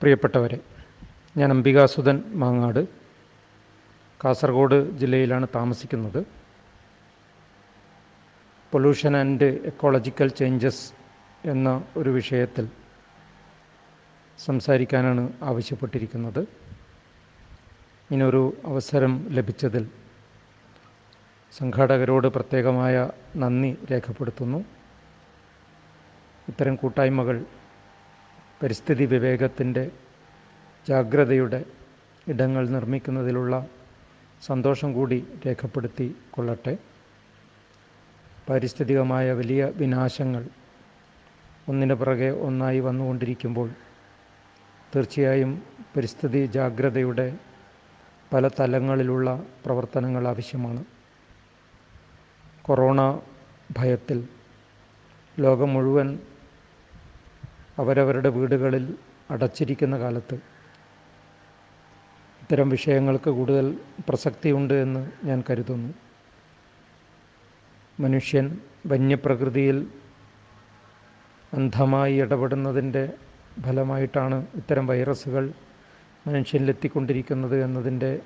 പ്രിയപ്പെട്ടവരെ ഞാൻ അംബികാസുധൻ മാങ്ങാട് കാസർഗോഡ് ജില്ലയിലാണ് താമസിക്കുന്നത്. പൊല്യൂഷൻ ആൻഡ് എക്കോളജിക്കൽ ചേഞ്ചസ് എന്ന ഒരു വിഷയത്തിൽ സംസാരിക്കാനാണ് ആവശ്യപ്പെട്ടിരിക്കുന്നത്. ഇനൊരു അവസരം ലഭിച്ചതിൽ സംഘാടകരോട് പ്രത്യേകമായ നന്ദി രേഖപ്പെടുത്തുന്നു. ഇത്തരം കൂട്ടായ്മകൾ പരിസ്ഥിതി വിവേകത്തിന്റെ ജാഗ്രതയുടെ ഇടങ്ങൾ നിർമ്മിക്കുന്നതിലുള്ള സന്തോഷം കൂടി രേഖപ്പെടുത്തി കൊള്ളട്ടെ. പാരിസ്ഥിതികമായ വലിയ വിനാശങ്ങൾ ഒന്നിന് പുറകെ ഒന്നായി വന്നുകൊണ്ടിരിക്കുമ്പോൾ തീർച്ചയായും പരിസ്ഥിതി ജാഗ്രതയുടെ പല തലങ്ങളിലുള്ള പ്രവർത്തനങ്ങൾ ആവശ്യമാണ്. കൊറോണ ഭയത്തിൽ ലോകം മുഴുവൻ അവരവരുടെ വീടുകളിൽ അടച്ചിരിക്കുന്ന കാലത്ത് ഇത്തരം വിഷയങ്ങൾക്ക് കൂടുതൽ പ്രസക്തിയുണ്ട് എന്ന് ഞാൻ കരുതുന്നു. മനുഷ്യൻ വന്യപ്രകൃതിയിൽ അന്ധമായി ഇടപെടുന്നതിന്റെ ഫലമായിട്ടാണ് ഇത്തരം വൈറസുകൾ മനുഷ്യനിലെത്തിക്കൊണ്ടിരിക്കുന്നത് എന്നതിന്റെ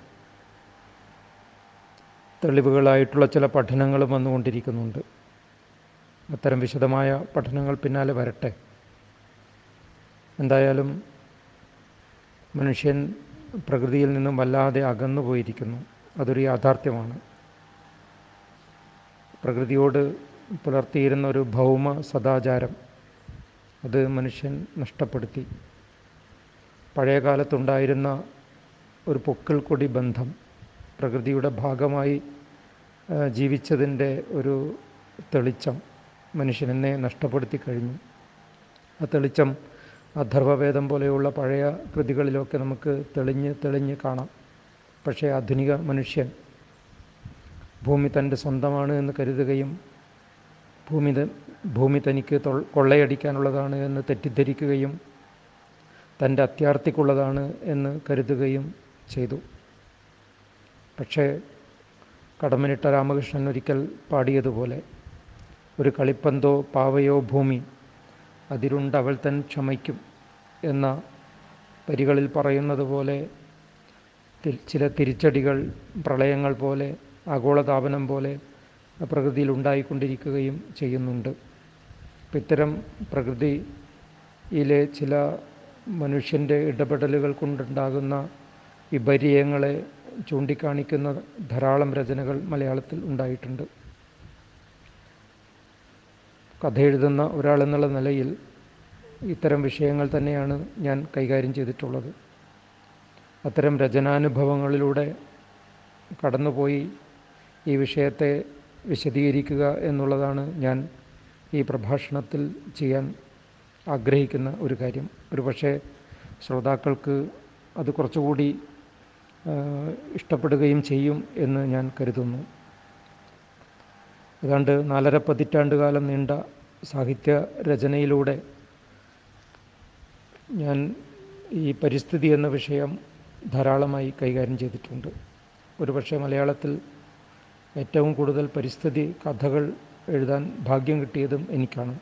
തെളിവുകളായിട്ടുള്ള ചില പഠനങ്ങളും വന്നുകൊണ്ടിരിക്കുന്നുണ്ട്. അത്തരം വിശദമായ പഠനങ്ങൾ പിന്നാലെ വരട്ടെ. എന്തായാലും മനുഷ്യൻ പ്രകൃതിയിൽ നിന്നും വല്ലാതെ അകന്നു പോയിരിക്കുന്നു. അതൊരു യാഥാർത്ഥ്യമാണ്. പ്രകൃതിയോട് പുലർത്തിയിരുന്ന ഒരു ഭൗമ സദാചാരം അത് മനുഷ്യൻ നഷ്ടപ്പെടുത്തി. പഴയ കാലത്തുണ്ടായിരുന്ന ഒരു പൊക്കിൾ കൊടി ബന്ധം പ്രകൃതിയുടെ ഭാഗമായി ജീവിച്ചതിന്റെ ഒരു തെളിച്ചം മനുഷ്യനെന്നെ നഷ്ടപ്പെടുത്തി കഴിഞ്ഞു. ആ തെളിച്ചം അഥർവവേദം പോലെയുള്ള പഴയ കൃതികളിലൊക്കെ നമുക്ക് തെളിഞ്ഞ് തെളിഞ്ഞ് കാണാം. പക്ഷേ ആധുനിക മനുഷ്യൻ ഭൂമി തന്റെ സ്വന്തമാണ് എന്ന് കരുതുകയും ഭൂമി ഭൂമി തനിക്ക് കൊള്ളയടിക്കാനുള്ളതാണ് എന്ന് തെറ്റിദ്ധരിക്കുകയും തന്റെ അത്യാർത്ഥിക്കുള്ളതാണ് എന്ന് കരുതുകയും ചെയ്തു. പക്ഷേ കടമനിട്ട രാമകൃഷ്ണൻ ഒരിക്കൽ പാടിയതുപോലെ ഒരു കളിപ്പന്തോ പാവയോ ഭൂമി അതിരുണ്ടവൾ തൻ ക്ഷമയ്ക്കും. എന്ന വരികളിൽ പറയുന്നത് പോലെ ചില തിരിച്ചടികൾ പ്രളയങ്ങൾ പോലെ ആഗോളതാപനം പോലെ പ്രകൃതിയിൽ ഉണ്ടായിക്കൊണ്ടിരിക്കുകയും ചെയ്യുന്നുണ്ട്. ഇത്തരം പ്രകൃതിയിലെ ചില മനുഷ്യന്റെ ഇടപെടലുകൾ കൊണ്ടുണ്ടാകുന്ന വിപര്യങ്ങളെ ചൂണ്ടിക്കാണിക്കുന്ന ധാരാളം രചനകൾ മലയാളത്തിൽ ഉണ്ടായിട്ടുണ്ട്. കഥ എഴുതുന്ന ഒരാളെന്നുള്ള നിലയിൽ ഇത്തരം വിഷയങ്ങൾ തന്നെയാണ് ഞാൻ കൈകാര്യം ചെയ്തിട്ടുള്ളത്. അത്തരം രചനാനുഭവങ്ങളിലൂടെ കടന്നുപോയി ഈ വിഷയത്തെ വിശദീകരിക്കുക എന്നുള്ളതാണ് ഞാൻ ഈ പ്രഭാഷണത്തിൽ ചെയ്യാൻ ആഗ്രഹിക്കുന്ന ഒരു കാര്യം. ഒരു പക്ഷേ ശ്രോതാക്കൾക്ക് അത് കുറച്ചുകൂടി ഇഷ്ടപ്പെടുകയും ചെയ്യും എന്ന് ഞാൻ കരുതുന്നു. ഏതാണ്ട് നാലര പതിറ്റാണ്ട് കാലം നീണ്ട സാഹിത്യ രചനയിലൂടെ ഞാൻ ഈ പരിസ്ഥിതി എന്ന വിഷയം ധാരാളമായി കൈകാര്യം ചെയ്തിട്ടുണ്ട്. ഒരുപക്ഷെ മലയാളത്തിൽ ഏറ്റവും കൂടുതൽ പരിസ്ഥിതി കഥകൾ എഴുതാൻ ഭാഗ്യം കിട്ടിയതും എനിക്കാണ്.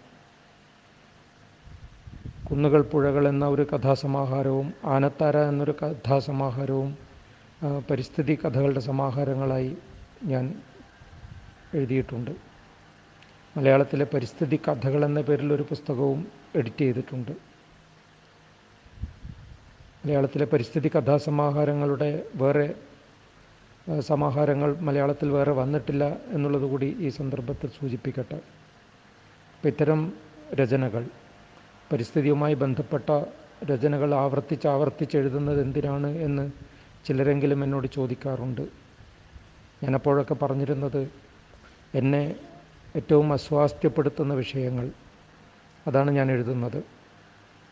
കുന്നുകൾ പുഴകൾ എന്ന ഒരു കഥാസമാഹാരവും ആനത്താര എന്നൊരു കഥാസമാഹാരവും പരിസ്ഥിതി കഥകളുടെ സമാഹാരങ്ങളായി ഞാൻ എഴുതിയിട്ടുണ്ട്. മലയാളത്തിലെ പരിസ്ഥിതി കഥകൾ എന്ന പേരിൽ ഒരു പുസ്തകവും എഡിറ്റ് ചെയ്തിട്ടുണ്ട്. മലയാളത്തിലെ പരിസ്ഥിതി കഥാസമാഹാരങ്ങളുടെ വേറെ സമാഹാരങ്ങൾ മലയാളത്തിൽ വേറെ വന്നിട്ടില്ല എന്നുള്ളത് കൂടി ഈ സന്ദർഭത്തിൽ സൂചിപ്പിക്കട്ടെ. അപ്പം ഇത്തരം രചനകൾ പരിസ്ഥിതിയുമായി ബന്ധപ്പെട്ട രചനകൾ ആവർത്തിച്ച് ആവർത്തിച്ച് എഴുതുന്നത് എന്തിനാണ് എന്ന് ചിലരെങ്കിലും എന്നോട് ചോദിക്കാറുണ്ട്. ഞാനപ്പോഴൊക്കെ പറഞ്ഞിരുന്നത് എന്നെ ഏറ്റവും അസ്വാസ്ഥ്യപ്പെടുത്തുന്ന വിഷയങ്ങൾ അതാണ് ഞാൻ എഴുതുന്നത്.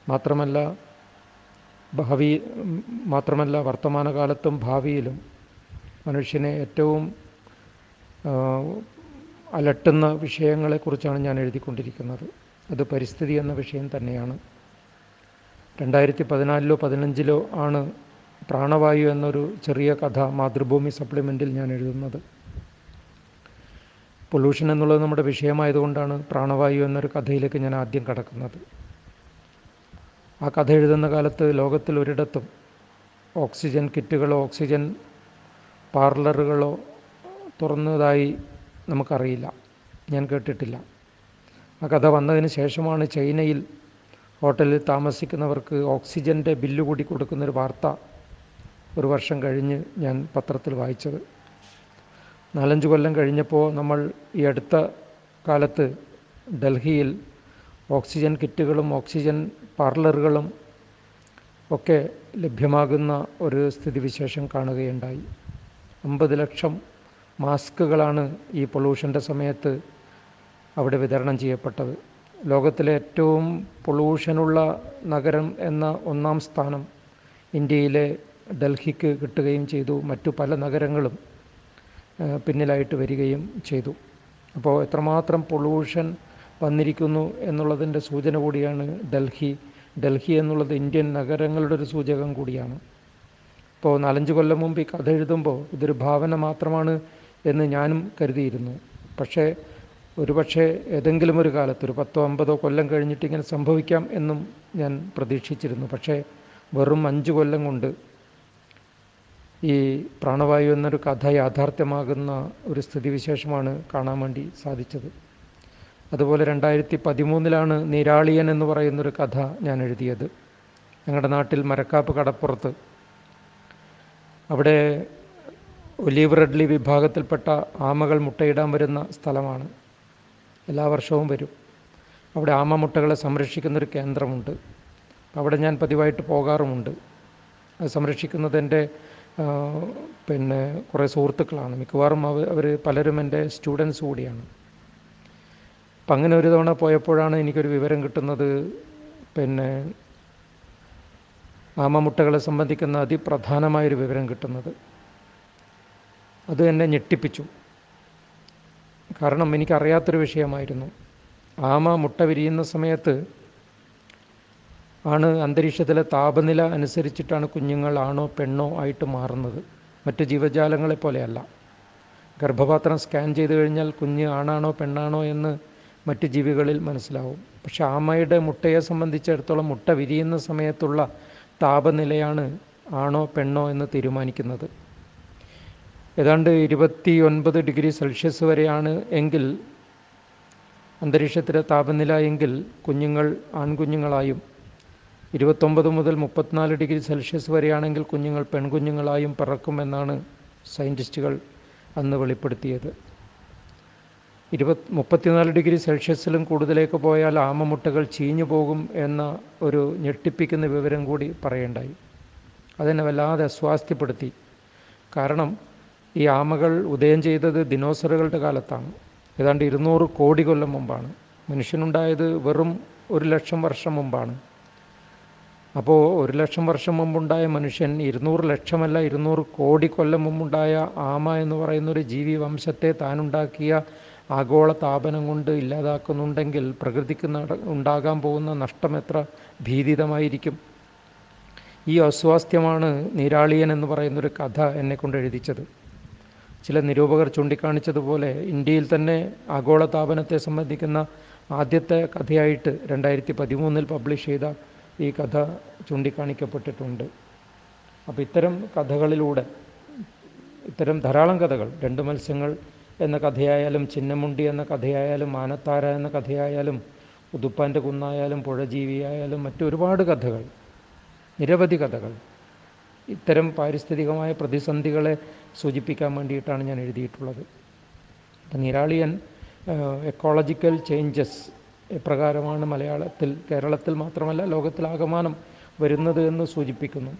മാത്രമല്ല ഭാവി മാത്രമല്ല വർത്തമാനകാലത്തും ഭാവിയിലും മനുഷ്യനെ ഏറ്റവും അലട്ടുന്ന വിഷയങ്ങളെക്കുറിച്ചാണ് ഞാൻ എഴുതിക്കൊണ്ടിരിക്കുന്നത്. അത് പരിസ്ഥിതി എന്ന വിഷയം തന്നെയാണ്. രണ്ടായിരത്തി പതിനാലിലോ പതിനഞ്ചിലോ ആണ് പ്രാണവായു എന്നൊരു ചെറിയ കഥ മാതൃഭൂമി സപ്ലിമെന്റിൽ ഞാൻ എഴുതുന്നത്. പൊല്യൂഷൻ എന്നുള്ളത് നമ്മുടെ വിഷയമായതുകൊണ്ടാണ് പ്രാണവായു എന്നൊരു കഥയിലേക്ക് ഞാൻ ആദ്യം കടക്കുന്നത്. ആ കഥ എഴുതുന്ന കാലത്ത് ലോകത്തിൽ ഒരിടത്തും ഓക്സിജൻ കിറ്റുകളോ ഓക്സിജൻ പാർലറുകളോ തുറന്നതായി നമുക്കറിയില്ല. ഞാൻ കേട്ടിട്ടില്ല. ആ കഥ വന്നതിന് ശേഷമാണ് ചൈനയിൽ ഹോട്ടലിൽ താമസിക്കുന്നവർക്ക് ഓക്സിജന്റെ ബില്ല് കൂടി കൊടുക്കുന്നൊരു വാർത്ത ഒരു വർഷം കഴിഞ്ഞ് ഞാൻ പത്രത്തിൽ വായിച്ചത്. നാലഞ്ച് കൊല്ലം കഴിഞ്ഞപ്പോൾ നമ്മൾ ഈ അടുത്ത കാലത്ത് ഡൽഹിയിൽ ഓക്സിജൻ കിറ്റുകളും ഓക്സിജൻ പാർലറുകളും ഒക്കെ ലഭ്യമാകുന്ന ഒരു സ്ഥിതിവിശേഷം കാണുകയുണ്ടായി. അമ്പത് ലക്ഷം മാസ്കുകളാണ് ഈ പൊള്യൂഷന്റെ സമയത്ത് അവിടെ വിതരണം ചെയ്യപ്പെട്ടത്. ലോകത്തിലെ ഏറ്റവും പൊള്യൂഷനുള്ള നഗരം എന്ന ഒന്നാം സ്ഥാനം ഇന്ത്യയിലെ ഡൽഹിക്ക് കിട്ടുകയും ചെയ്തു. മറ്റു പല നഗരങ്ങളും പിന്നിലായിട്ട് വരികയും ചെയ്തു. അപ്പോൾ എത്രമാത്രം പൊള്യൂഷൻ വന്നിരിക്കുന്നു എന്നുള്ളതിന്റെ സൂചന കൂടിയാണ് ഡൽഹി. ഡൽഹി എന്നുള്ളത് ഇന്ത്യൻ നഗരങ്ങളുടെ ഒരു സൂചകം കൂടിയാണ്. ഇപ്പോൾ നാലഞ്ച് കൊല്ലം മുമ്പ് ഈ കഥ എഴുതുമ്പോൾ ഇതൊരു ഭാവന മാത്രമാണ് എന്ന് ഞാനും കരുതിയിരുന്നു. പക്ഷേ ഒരുപക്ഷെ ഏതെങ്കിലും ഒരു കാലത്ത് ഒരു പത്തോ അമ്പതോ കൊല്ലം കഴിഞ്ഞിട്ട് ഇങ്ങനെ സംഭവിക്കാം എന്നും ഞാൻ പ്രതീക്ഷിച്ചിരുന്നു. പക്ഷേ വെറും അഞ്ച് കൊല്ലം കൊണ്ട് ഈ പ്രാണവായു എന്നൊരു കഥ യാഥാർത്ഥ്യമാകുന്ന ഒരു സ്ഥിതിവിശേഷമാണ് കാണാൻ വേണ്ടി സാധിച്ചത്. അതുപോലെ രണ്ടായിരത്തി പതിമൂന്നിലാണ് നീരാളിയൻ എന്ന് പറയുന്നൊരു കഥ ഞാൻ എഴുതിയത്. ഞങ്ങളുടെ നാട്ടിൽ മരക്കാപ്പ് കടപ്പുറത്ത്. അവിടെ ഒലീവ് റെഡ്ലി വിഭാഗത്തിൽപ്പെട്ട ആമകൾ മുട്ടയിടാൻ വരുന്ന സ്ഥലമാണ്. എല്ലാ വർഷവും വരും. അവിടെ ആമ മുട്ടകളെ സംരക്ഷിക്കുന്നൊരു കേന്ദ്രമുണ്ട്. അവിടെ ഞാൻ പതിവായിട്ട് പോകാറുമുണ്ട്. അത് സംരക്ഷിക്കുന്നത് എന്റെ പിന്നെ കുറേ സുഹൃത്തുക്കളാണ്. മിക്കവാറും അവർ പലരും എന്റെ സ്റ്റുഡൻസ് കൂടിയാണ്. അപ്പം അങ്ങനെ ഒരു തവണ പോയപ്പോഴാണ് എനിക്കൊരു വിവരം കിട്ടുന്നത്. പിന്നെ ആമമുട്ടകളെ സംബന്ധിക്കുന്ന അതിപ്രധാനമായൊരു വിവരം കിട്ടുന്നത്. അത് എന്നെ ഞെട്ടിപ്പിച്ചു. കാരണം എനിക്കറിയാത്തൊരു വിഷയമായിരുന്നു. ആമ മുട്ട വിരിയുന്ന സമയത്ത് ആണ് അന്തരീക്ഷത്തിലെ താപനില അനുസരിച്ചിട്ടാണ് കുഞ്ഞുങ്ങൾ ആണോ പെണ്ണോ ആയിട്ട് മാറുന്നത്. മറ്റ് ജീവജാലങ്ങളെ പോലെയല്ല ഗർഭപാത്രം സ്കാൻ ചെയ്ത് കഴിഞ്ഞാൽ കുഞ്ഞ് ആണാണോ പെണ്ണാണോ എന്ന് മറ്റ് ജീവികളിൽ മനസ്സിലാവും. പക്ഷെ ആമയുടെ മുട്ടയെ സംബന്ധിച്ചിടത്തോളം മുട്ട വിരിയുന്ന സമയത്തുള്ള താപനിലയാണ് ആണോ പെണ്ണോ എന്ന് തീരുമാനിക്കുന്നത്. ഏതാണ്ട് ഇരുപത്തി ഒൻപത് ഡിഗ്രി സെൽഷ്യസ് വരെയാണ് എങ്കിൽ അന്തരീക്ഷത്തിലെ താപനില എങ്കിൽ കുഞ്ഞുങ്ങൾ ആൺകുഞ്ഞുങ്ങളായും ഇരുപത്തൊമ്പത് മുതൽ മുപ്പത്തിനാല് ഡിഗ്രി സെൽഷ്യസ് വരെയാണെങ്കിൽ കുഞ്ഞുങ്ങൾ പെൺകുഞ്ഞുങ്ങളായും പറക്കുമെന്നാണ് സയന്റിസ്റ്റുകൾ അന്ന് വെളിപ്പെടുത്തിയത്. ഇരുപത് മുപ്പത്തിനാല് ഡിഗ്രി സെൽഷ്യസിലും കൂടുതലേക്ക് പോയാൽ ആമമുട്ടകൾ ചീഞ്ഞു പോകും എന്ന ഒരു ഞെട്ടിപ്പിക്കുന്ന വിവരം കൂടി പറയേണ്ടായി. അതെന്നെ വല്ലാതെ അസ്വാസ്ഥ്യപ്പെടുത്തി. കാരണം ഈ ആമകൾ ഉദയം ചെയ്തത് ദിനോസറുകളുടെ കാലത്താണ്. ഏതാണ്ട് ഇരുന്നൂറ് കോടി കൊല്ലം മുമ്പാണ്. മനുഷ്യനുണ്ടായത് വെറും ഒരു ലക്ഷം വർഷം മുമ്പാണ്. അപ്പോൾ ഒരു ലക്ഷം വർഷം മുമ്പുണ്ടായ മനുഷ്യൻ ഇരുന്നൂറ് ലക്ഷമല്ല ഇരുന്നൂറ് കോടി കൊല്ലം മുമ്പുണ്ടായ ആമ എന്ന് പറയുന്ന ഒരു ജീവി വംശത്തെ താനുണ്ടാക്കിയ ആഗോള താപനം കൊണ്ട് ഇല്ലാതാക്കുന്നുണ്ടെങ്കിൽ പ്രകൃതിക്ക് ഉണ്ടാകാൻ പോകുന്ന നഷ്ടം എത്ര ഭീതിതമായിരിക്കും. ഈ അസ്വാസ്ഥ്യമാണ് നീരാളിയൻ എന്ന് പറയുന്നൊരു കഥ എന്നെക്കൊണ്ട് എഴുതിച്ചത്. ചില നിരൂപകർ ചൂണ്ടിക്കാണിച്ചതുപോലെ ഇന്ത്യയിൽ തന്നെ ആഗോള താപനത്തെ സംബന്ധിക്കുന്ന ആദ്യത്തെ കഥയായിട്ട് രണ്ടായിരത്തി പതിമൂന്നിൽ പബ്ലിഷ് ചെയ്ത ഈ കഥ ചൂണ്ടിക്കാണിക്കപ്പെട്ടിട്ടുണ്ട്. അപ്പോൾ ഇത്തരം കഥകളിലൂടെ ഇത്തരം ധാരാളം കഥകൾ രണ്ട് മത്സ്യങ്ങൾ എന്ന കഥയായാലും ചിന്നമുണ്ടി എന്ന കഥയായാലും മാനത്താര എന്ന കഥയായാലും ഉതുപ്പാന്റെ കുന്നായാലും പുഴജീവിയായാലും മറ്റൊരുപാട് കഥകൾ നിരവധി കഥകൾ. ഇത്തരം പാരിസ്ഥിതികമായ പ്രതിസന്ധികളെ സൂചിപ്പിക്കാൻ വേണ്ടിയിട്ടാണ് ഞാൻ എഴുതിയിട്ടുള്ളത്. നിരാളിയൻ എക്കോളജിക്കൽ ചേഞ്ചസ് എപ്രകാരമാണ് മലയാളത്തിൽ കേരളത്തിൽ മാത്രമല്ല ലോകത്തിലാകമാനം വരുന്നത് എന്ന് സൂചിപ്പിക്കുന്നു.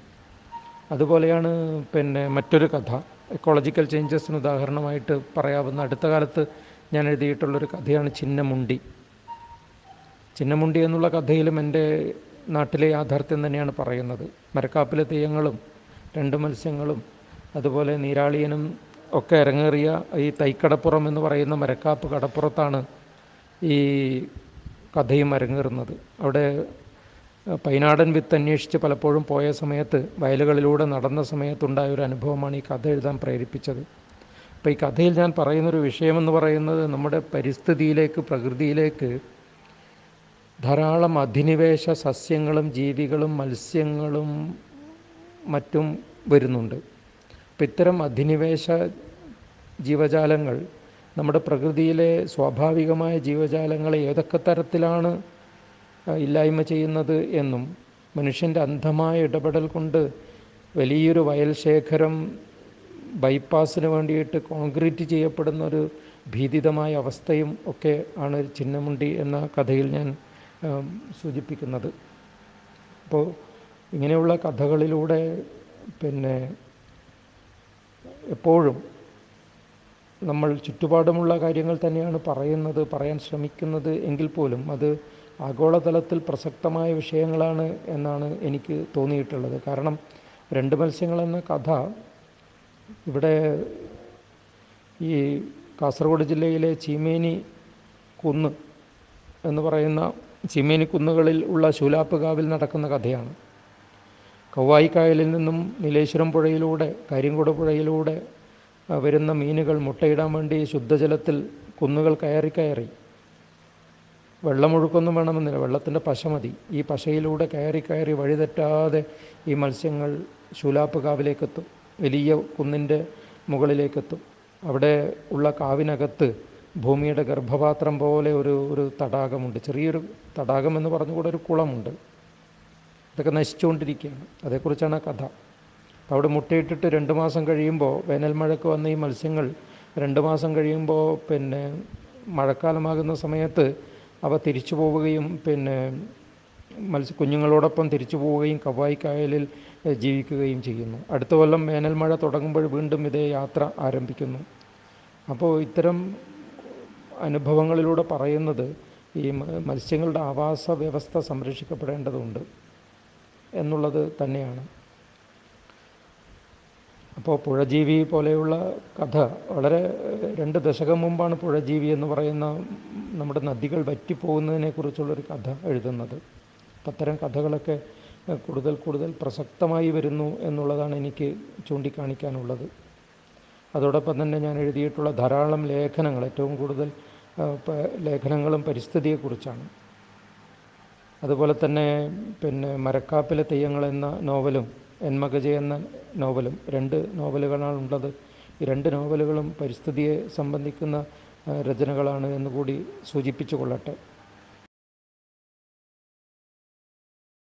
അതുപോലെയാണ് പിന്നെ മറ്റൊരു കഥ. എക്കോളജിക്കൽ ചേഞ്ചസിന് ഉദാഹരണമായിട്ട് പറയാവുന്ന അടുത്ത കാലത്ത് ഞാൻ എഴുതിയിട്ടുള്ളൊരു കഥയാണ് ചിന്നമുണ്ടി. ചിന്നമുണ്ടി എന്നുള്ള കഥയിലും എന്റെ നാട്ടിലെ യാഥാർത്ഥ്യം തന്നെയാണ് പറയുന്നത്. മരക്കാപ്പിലെ തെയ്യങ്ങളും രണ്ട് മത്സ്യങ്ങളും അതുപോലെ നീരാളിയനും ഒക്കെ ഇറങ്ങേറിയ ഈ തൈക്കടപ്പുറം എന്ന് പറയുന്ന മരക്കാപ്പ് കടപ്പുറത്താണ് ഈ കഥയും അരങ്ങേറുന്നത്. അവിടെ പൈനാടൻ വിത്ത് അന്വേഷിച്ച് പലപ്പോഴും പോയ സമയത്ത് വയലുകളിലൂടെ നടന്ന സമയത്തുണ്ടായ ഒരു അനുഭവമാണ് ഈ കഥ എഴുതാൻ പ്രേരിപ്പിച്ചത്. അപ്പോൾ ഈ കഥയിൽ ഞാൻ പറയുന്നൊരു വിഷയമെന്ന് പറയുന്നത് നമ്മുടെ പരിസ്ഥിതിയിലേക്ക് പ്രകൃതിയിലേക്ക് ധാരാളം അധിനിവേശ സസ്യങ്ങളും ജീവികളും മത്സ്യങ്ങളും മറ്റും വരുന്നുണ്ട്. അപ്പം ഇത്തരം അധിനിവേശ ജീവജാലങ്ങൾ നമ്മുടെ പ്രകൃതിയിലെ സ്വാഭാവികമായ ജീവജാലങ്ങളെ ഏതൊക്കെ തരത്തിലാണ് ഇല്ലായ്മ ചെയ്യുന്നത് എന്നും മനുഷ്യന്റെ അന്ധമായ ഇടപെടൽ കൊണ്ട് വലിയൊരു വയൽ ശേഖരം ബൈപ്പാസിന് വേണ്ടിയിട്ട് കോൺക്രീറ്റ് ചെയ്യപ്പെടുന്ന ഒരു ഭീതിതമായ അവസ്ഥയും ഒക്കെ ആണ് ചിന്നമുണ്ടി എന്ന കഥയിൽ ഞാൻ സൂചിപ്പിക്കുന്നത്. അപ്പോൾ ഇങ്ങനെയുള്ള കഥകളിലൂടെ പിന്നെ എപ്പോഴും നമ്മൾ ചുറ്റുപാടുമുള്ള കാര്യങ്ങൾ തന്നെയാണ് പറയുന്നത് പറയാൻ ശ്രമിക്കുന്നത് എങ്കിൽ പോലും അത് ആഗോളതലത്തിൽ പ്രസക്തമായ വിഷയങ്ങളാണ് എന്നാണ് എനിക്ക് തോന്നിയിട്ടുള്ളത്. കാരണം രണ്ട് മത്സ്യങ്ങളെന്ന കഥ ഇവിടെ ഈ കാസർഗോഡ് ജില്ലയിലെ ചീമേനി കുന്ന് എന്ന് പറയുന്ന ചീമേനി കുന്നുകളിൽ ഉള്ള ശൂലാപ്പുകാവിൽ നടക്കുന്ന കഥയാണ്. കൗവായിക്കായലിൽ നിന്നും നീലേശ്വരം പുഴയിലൂടെ കരിങ്കോട് പുഴയിലൂടെ വരുന്ന മീനുകൾ മുട്ടയിടാൻ വേണ്ടി ശുദ്ധജലത്തിൽ കുന്നുകൾ കയറി കയറി. വെള്ളമൊഴുക്കൊന്നും വേണമെന്നില്ല. വെള്ളത്തിന്റെ പശ മതി. ഈ പശയിലൂടെ കയറി കയറി വഴിതെറ്റാതെ ഈ മത്സ്യങ്ങൾ ശൂലാപ്പ് കാവിലേക്കെത്തും വലിയ കുന്നിന്റെ മുകളിലേക്കെത്തും. അവിടെ ഉള്ള കാവിനകത്ത് ഭൂമിയുടെ ഗർഭപാത്രം പോലെ ഒരു ഒരു തടാകമുണ്ട്. ചെറിയൊരു തടാകം എന്ന് പറഞ്ഞുകൂടെ ഒരു കുളമുണ്ട്. അതൊക്കെ നശിച്ചുകൊണ്ടിരിക്കുകയാണ്. അതേക്കുറിച്ചാണ് കഥ. അപ്പോൾ അവിടെ മുട്ടയിട്ടിട്ട് രണ്ട് മാസം കഴിയുമ്പോൾ വേനൽ മഴയ്ക്ക് വന്ന ഈ മത്സ്യങ്ങൾ രണ്ട് മാസം കഴിയുമ്പോൾ പിന്നെ മഴക്കാലമാകുന്ന സമയത്ത് അവ തിരിച്ചു പോവുകയും പിന്നെ മത്സ്യ കുഞ്ഞുങ്ങളോടൊപ്പം തിരിച്ചു പോവുകയും കവായിക്കായലിൽ ജീവിക്കുകയും ചെയ്യുന്നു. അടുത്ത കൊല്ലം വേനൽ മഴ തുടങ്ങുമ്പോൾ വീണ്ടും ഇതേ യാത്ര ആരംഭിക്കുന്നു. അപ്പോൾ ഇത്തരം അനുഭവങ്ങളിലൂടെ പറയുന്നത് ഈ മത്സ്യങ്ങളുടെ ആവാസ വ്യവസ്ഥ സംരക്ഷിക്കപ്പെടേണ്ടതുണ്ട് എന്നുള്ളത് തന്നെയാണ്. അപ്പോൾ പുഴജീവി പോലെയുള്ള കഥ വളരെ രണ്ട് ദശകം മുമ്പാണ് പുഴജീവി എന്ന് പറയുന്ന നമ്മുടെ നദികൾ വറ്റിപ്പോകുന്നതിനെക്കുറിച്ചുള്ളൊരു കഥ എഴുതുന്നത്. അത്തരം കഥകളൊക്കെ കൂടുതൽ കൂടുതൽ പ്രസക്തമായി വരുന്നു എന്നുള്ളതാണ് എനിക്ക് ചൂണ്ടിക്കാണിക്കാനുള്ളത്. അതോടൊപ്പം തന്നെ ഞാൻ എഴുതിയിട്ടുള്ള ധാരാളം ലേഖനങ്ങൾ ഏറ്റവും കൂടുതൽ ലേഖനങ്ങളും പരിസ്ഥിതിയെക്കുറിച്ചാണ്. അതുപോലെ തന്നെ പിന്നെ മരക്കാപ്പിലെ തെയ്യങ്ങൾ എന്ന നോവലും എന്മകജ എന്ന നോവലും രണ്ട് നോവലുകളാണ് ഉള്ളത് ഈ രണ്ട് നോവലുകളും പരിസ്ഥിതിയെ സംബന്ധിക്കുന്ന രചനകളാണ് എന്നുകൂടി സൂചിപ്പിച്ചു കൊള്ളട്ടെ